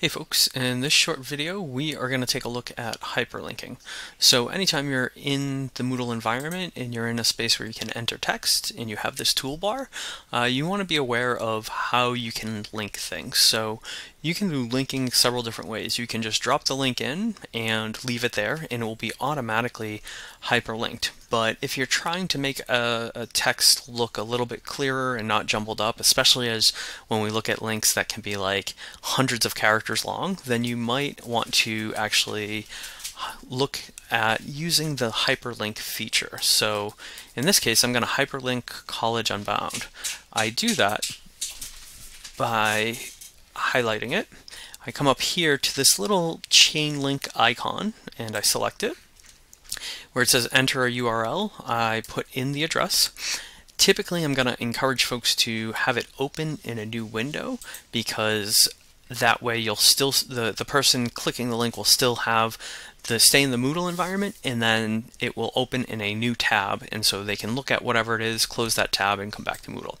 Hey folks, in this short video we are going to take a look at hyperlinking. So anytime you're in the Moodle environment and you're in a space where you can enter text and you have this toolbar, uh, you want to be aware of how you can link things. So you can do linking several different ways. You can just drop the link in and leave it there and it will be automatically hyperlinked. But if you're trying to make a, a, text look a little bit clearer and not jumbled up, especially as when we look at links that can be like hundreds of characters long, then you might want to actually look at using the hyperlink feature. So in this case, I'm going to hyperlink College Unbound. I do that by highlighting it. I come up here to this little chain link icon and I select it where it says enter a URL, I put in the address. Typically, I'm going to encourage folks to have it open in a new window because that way you'll still the the person clicking the link will still have the stay in the Moodle environment and then it will open in a new tab and so they can look at whatever it is close that tab and come back to Moodle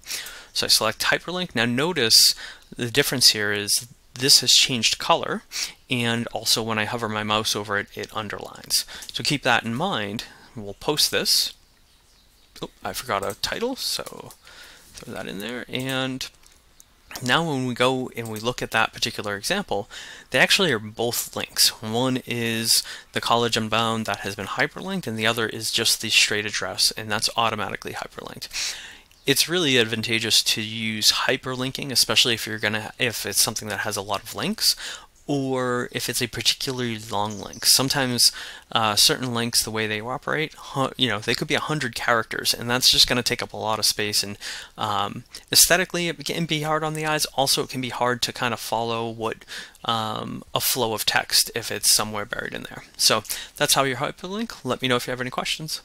so I select hyperlink now notice the difference here is this has changed color and also when I hover my mouse over it, it underlines. So keep that in mind. We'll post this. Oh, I forgot a title, so throw that in there. And now when we go and we look at that particular example, they actually are both links. One is the college unbound that has been hyperlinked, and the other is just the straight address, and that's automatically hyperlinked it's really advantageous to use hyperlinking, especially if you're gonna if it's something that has a lot of links, or if it's a particularly long link. Sometimes uh, certain links, the way they operate, you know, they could be a hundred characters, and that's just going to take up a lot of space. And um, aesthetically, it can be hard on the eyes. Also, it can be hard to kind of follow what um, a flow of text if it's somewhere buried in there. So that's how you hyperlink. Let me know if you have any questions.